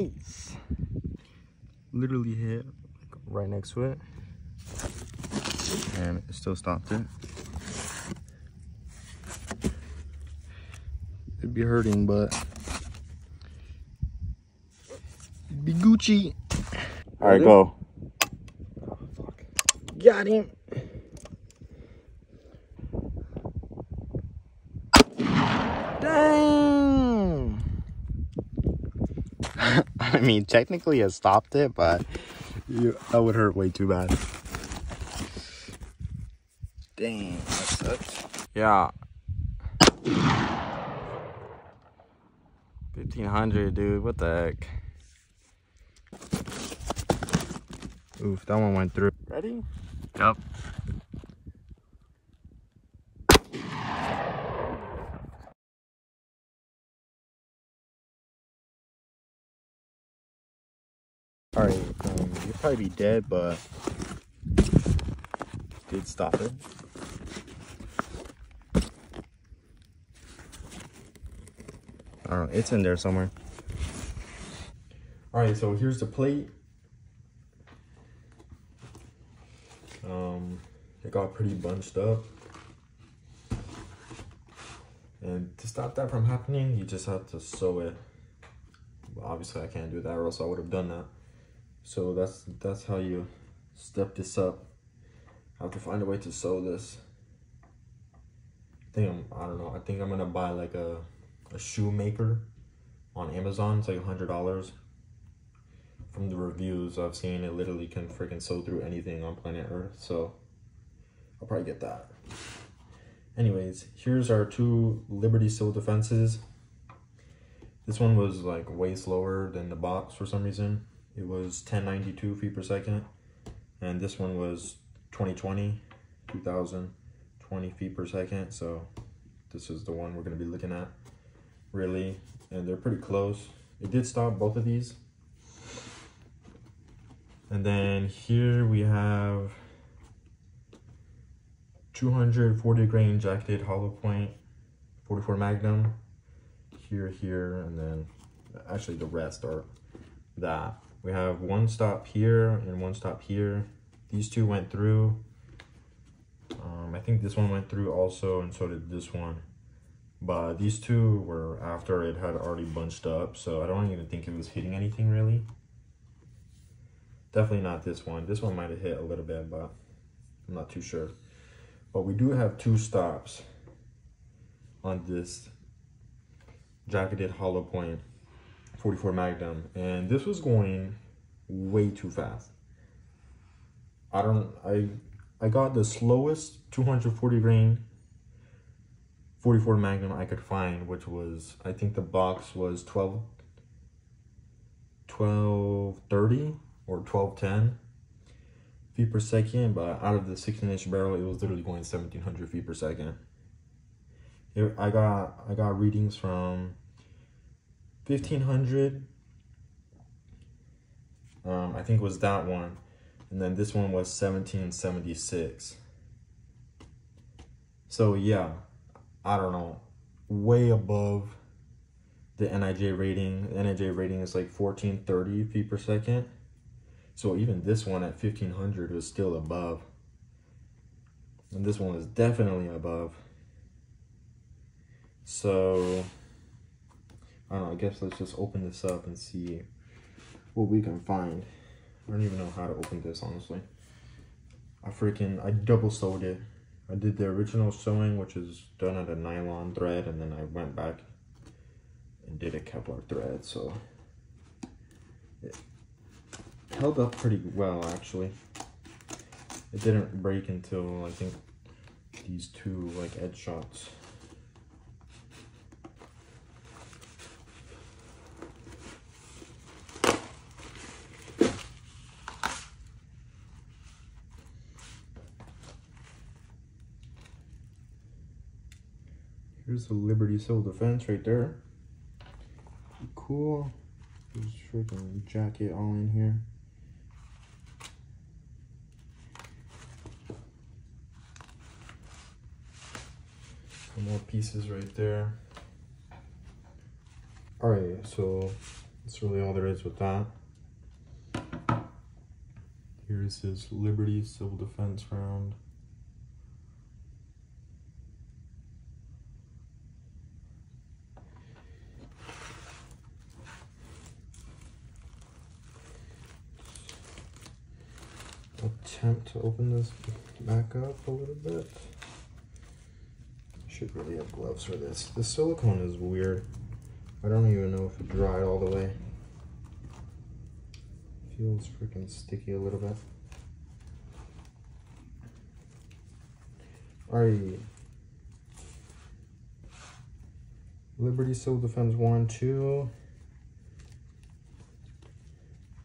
Nice. Literally hit right next to it. And it still stopped it. It'd be hurting, but it'd be Gucci. All right, go. Oh. Got him. I mean, technically it stopped it, but you, that would hurt way too bad. Dang, that sucks. Yeah. 1500, dude. What the heck? Oof, that one went through. Ready? Yep. Alright, um, you'll probably be dead, but did stop it. I don't know, it's in there somewhere. Alright, so here's the plate. Um, it got pretty bunched up. And to stop that from happening, you just have to sew it. Obviously I can't do that or else I would have done that. So that's that's how you step this up. I have to find a way to sew this. I think I'm, I don't know, I think I'm gonna buy like a, a shoemaker on Amazon. It's like a hundred dollars. From the reviews I've seen, it literally can freaking sew through anything on planet Earth. So I'll probably get that. Anyways, here's our two Liberty Civil Defenses. This one was like way slower than the box for some reason. It was 1092 feet per second. And this one was 2020, 2020 feet per second. So this is the one we're going to be looking at really. And they're pretty close. It did stop both of these. And then here we have 240 grain jacketed hollow point 44 Magnum here, here, and then actually the rest are that. We have one stop here and one stop here. These two went through. Um, I think this one went through also, and so did this one. But these two were after it had already bunched up, so I don't even think it was hitting anything really. Definitely not this one. This one might have hit a little bit, but I'm not too sure. But we do have two stops on this jacketed hollow point 44 Magnum, and this was going way too fast. I don't, I, I got the slowest 240 grain 44 Magnum I could find, which was, I think the box was 12, 1230 or 1210 feet per second, but out of the 16 inch barrel, it was literally going 1700 feet per second. I got, I got readings from 1500 um, I think it was that one. And then this one was 1776 so yeah I don't know. Way above the NIJ rating. The NIJ rating is like 1430 feet per second. So even this one at 1500 was still above. And this one is definitely above. So I don't know, I guess let's just open this up and see what we can find. I don't even know how to open this, honestly. I freaking, I double sewed it. I did the original sewing, which is done at a nylon thread, and then I went back and did a Kevlar thread, so it held up pretty well, actually. It didn't break until, I think, these two, like, edge shots. The Liberty Civil Defense right there. Cool. There's jacket all in here. Some more pieces right there. Alright, so That's really all there is with that. Here's his Liberty Civil Defense round. Attempt to open this back up a little bit. Should really have gloves for this. The silicone is weird. I don't even know if it dried all the way. Feels freaking sticky a little bit. Alright. Liberty Civil Defense 1, 2.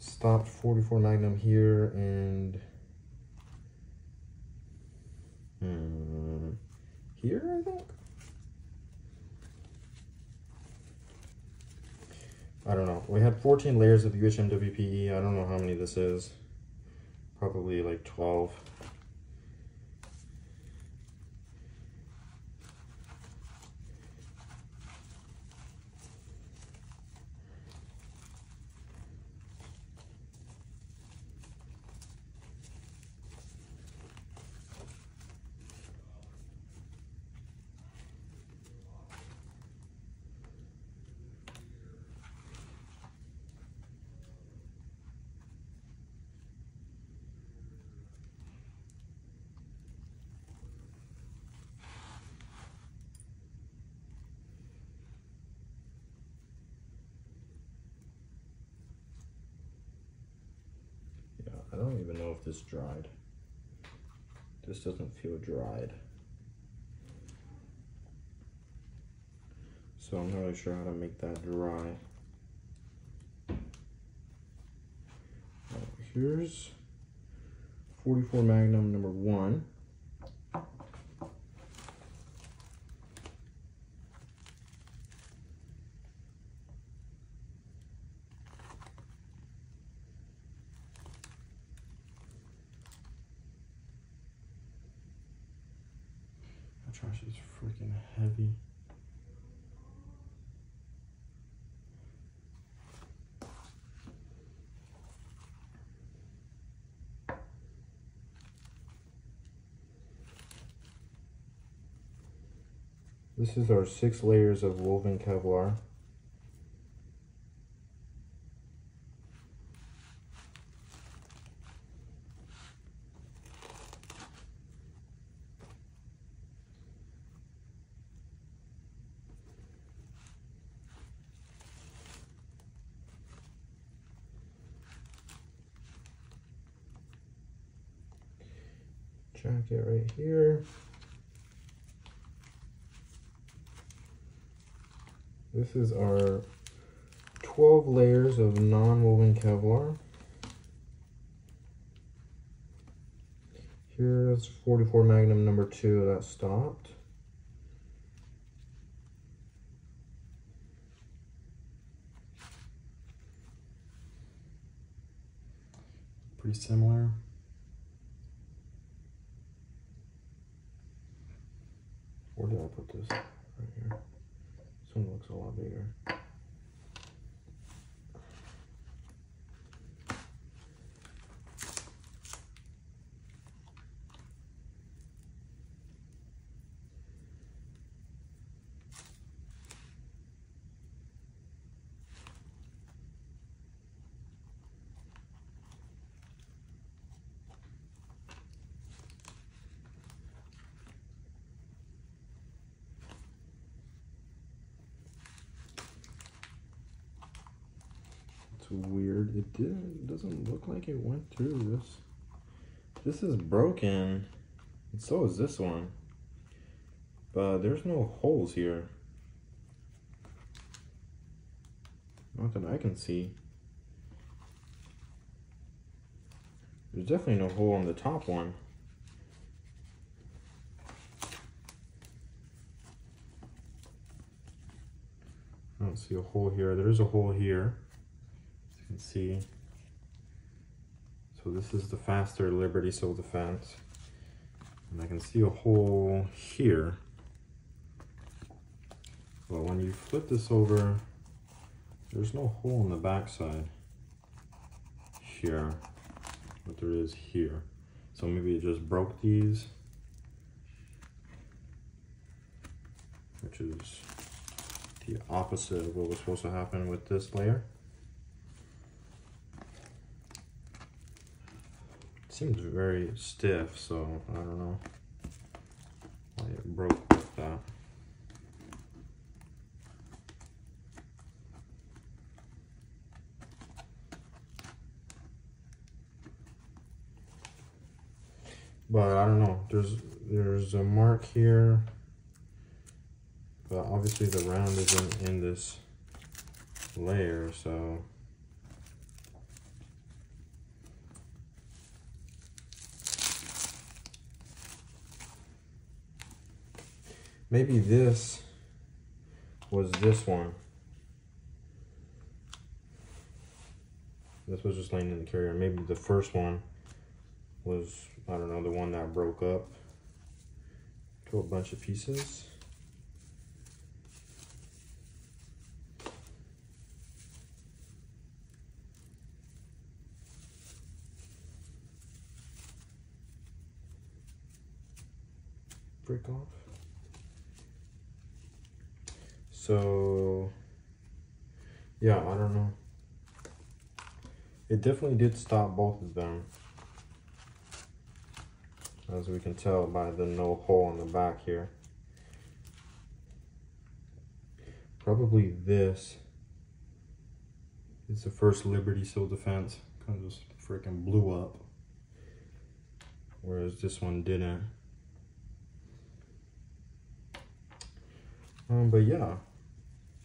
Stopped 44 Magnum here and hmm, here, I think. I don't know. We had 14 layers of UHM WPE. I don't know how many this is. Probably like 12. I don't even know if this dried. This doesn't feel dried. So I'm not really sure how to make that dry. here's 44 Magnum number one. Trash is freaking heavy. This is our six layers of woven Kevlar. Jacket right here. This is our 12 layers of non-woven Kevlar. Here's 44 Magnum number two that stopped. Pretty similar. Where did I put this? Right here. This one looks a lot bigger. Weird. It didn't doesn't look like it went through this. This is broken. And so is this one. But there's no holes here. Not that I can see. There's definitely no hole on the top one. I don't see a hole here. There is a hole here can see. So this is the faster Liberty Civil Defense. And I can see a hole here. But when you flip this over there's no hole in the back side here, but there is here. So maybe it just broke these, which is the opposite of what was supposed to happen with this layer. Seems very stiff, so I don't know why it broke like that. but I don't know. There's there's a mark here, but obviously the round isn't in this layer, so. Maybe this was this one. This was just laying in the carrier. Maybe the first one was, I don't know, the one that broke up to a bunch of pieces. Break off. So, yeah, I don't know. It definitely did stop both of them as we can tell by the no hole in the back here. Probably this is the first Liberty Civil Defense. Kind of just freaking blew up. Whereas this one didn't. Um, but yeah,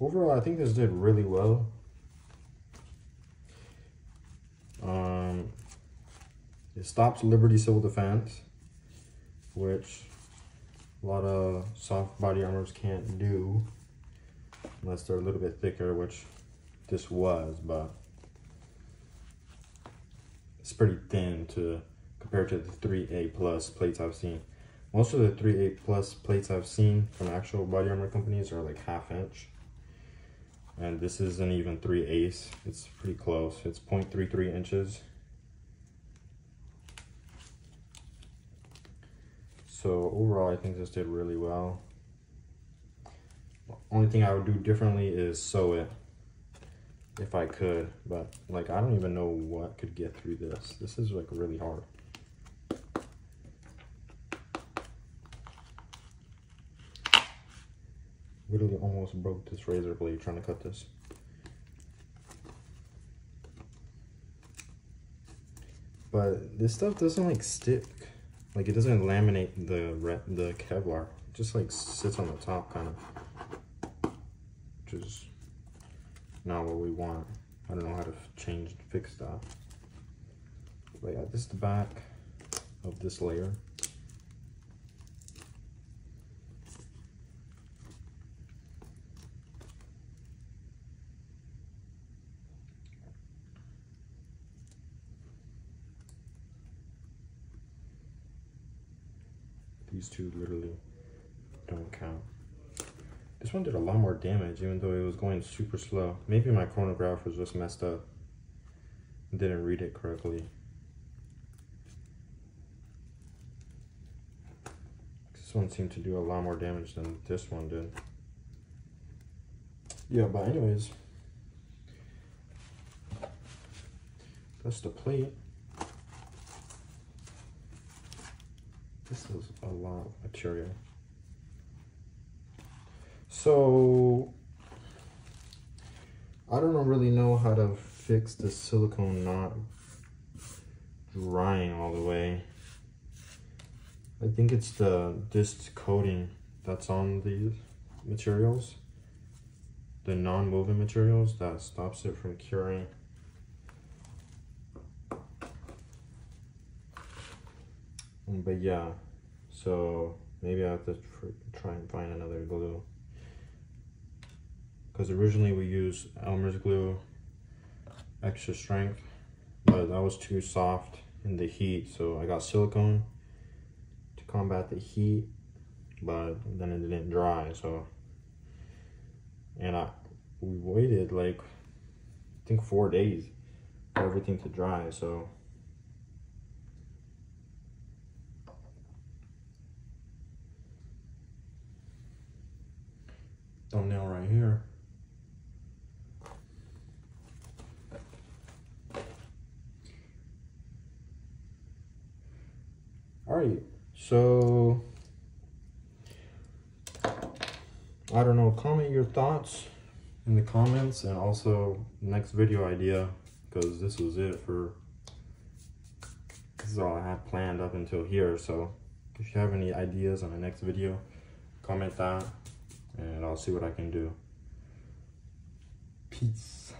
overall I think this did really well. Um, it stops Liberty Civil Defense which a lot of soft body armors can't do unless they're a little bit thicker, which this was, but it's pretty thin to compared to the 3A plus plates I've seen. Most of the 3A plus plates I've seen from actual body armor companies are like half inch. And this isn't even 3 ace. It's pretty close. It's 0.33 inches. So overall, I think this did really well. Only thing I would do differently is sew it if I could, but like I don't even know what could get through this. This is like really hard. Literally almost broke this razor blade trying to cut this. But this stuff doesn't like stick. Like it doesn't laminate the the Kevlar. It just like sits on the top kind of, which is not what we want. I don't know how to change, fix that. But yeah, this is the back of this layer. These two literally don't count. This one did a lot more damage even though it was going super slow. Maybe my chronograph was just messed up. And didn't read it correctly. This one seemed to do a lot more damage than this one did. Yeah, but anyways. That's the plate. This is a lot of material. So, I don't really know how to fix the silicone not drying all the way. I think it's the this coating that's on these materials, the non-woven materials that stops it from curing. But yeah so maybe I have to try and find another glue because originally we used Elmer's glue extra strength but that was too soft in the heat so I got silicone to combat the heat but then it didn't dry so and I we waited like I think four days for everything to dry. So thumbnail right here. All right, so I don't know, comment your thoughts in the comments and also next video idea because this was it for this is all I had planned up until here. So if you have any ideas on the next video comment that and I'll see what I can do. Peace